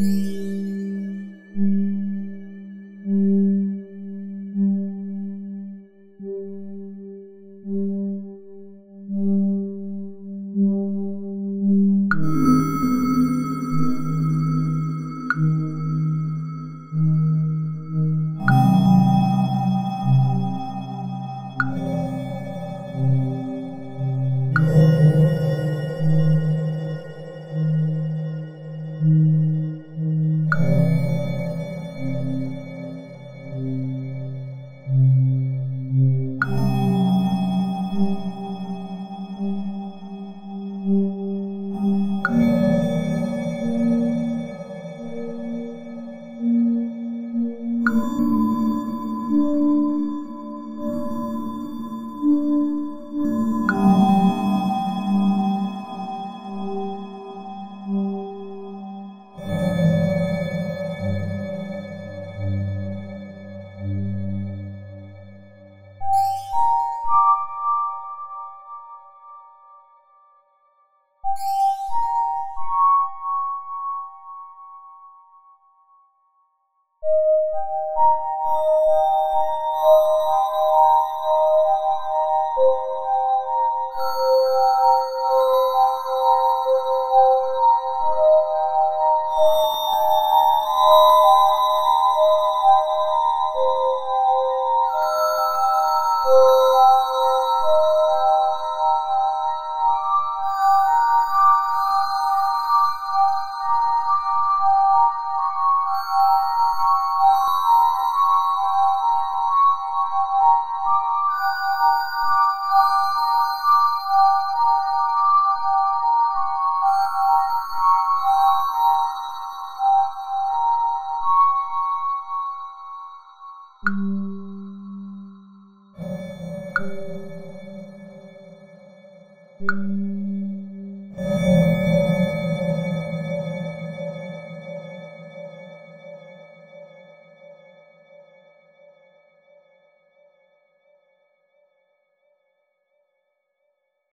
Música thank you